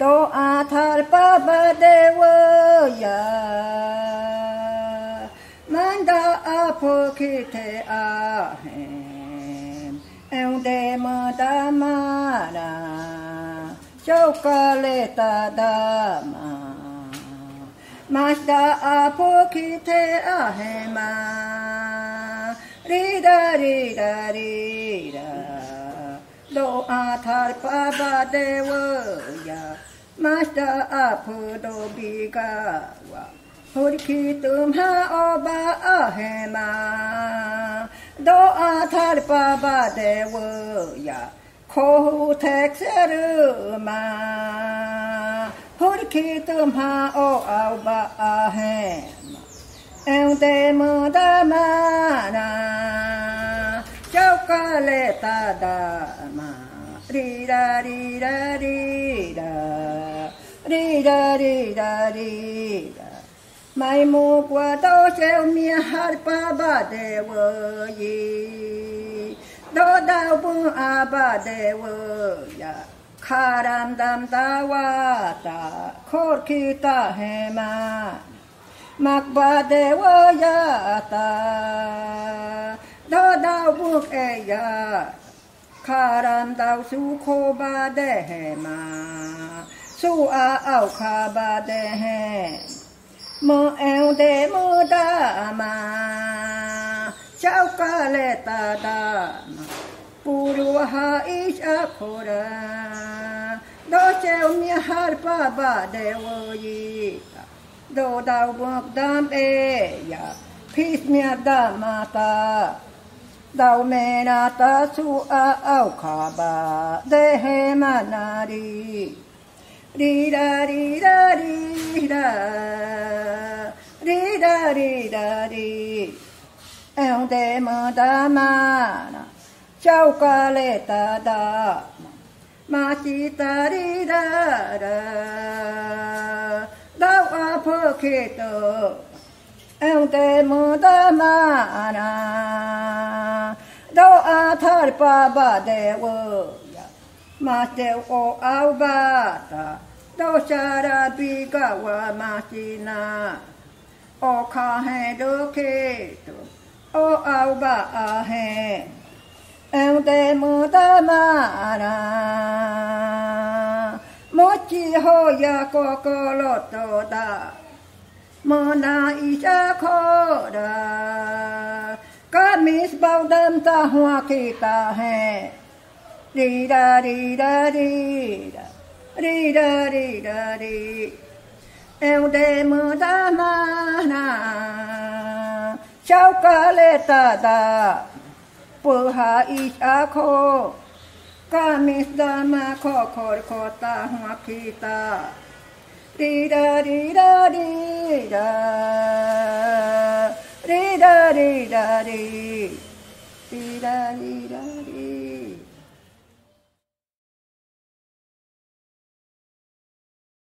तो आधार पब देवया मंदा आपो खिथे आहे ऐं दे माता मारा Chocaleta dama, mas da apokite ahema, rida rida rida, do atar paba devoya, mas da apodo bigawa, porque me oba ahema, do atar paba devoya. 코텍세르마 허리키트마오 아우바아헤마 에운데무다마나 쪼칼레타다마 리라리라리라 리라리라리라 마이모과도 세우미 할바바데워이 ดาดาวบุอาบาเดวยาคารันดามตาวาตาโคอรคีตาเฮมามักบาเดวยาตาดาดาวบุญเอยาคารันดาวสุโคบาเดเฮมาสุอาเอาคาบาเดเฮมอเอลเดมดามา小かれただプルハイシャコラどせおみはるぱばでおいどだうぼくだんえやピスミアだまただうめなたすああうかばでへまなりリラリラリラリラリラリラ é um demanda mana, chaucaleta da matitarida da apoqueto, é um demanda mana, do atarpaba de oia, mas deu o albata, do xarabigawa matina, o do queto. ô ao bà ờ, hè em tê mơ ta ma ra mô chi hô ya cô cô lô tô ta mô na y cha khô đà có mis bao đêm ta hoa kỳ ta hè đi da đi da đi da đi da đi da đi em tê mơ ta ma na Chaucaletada, porra e chaco, camis da maco, corcota, maquita, rida, rida, rida, rida, rida, rida, rida, rida, rida.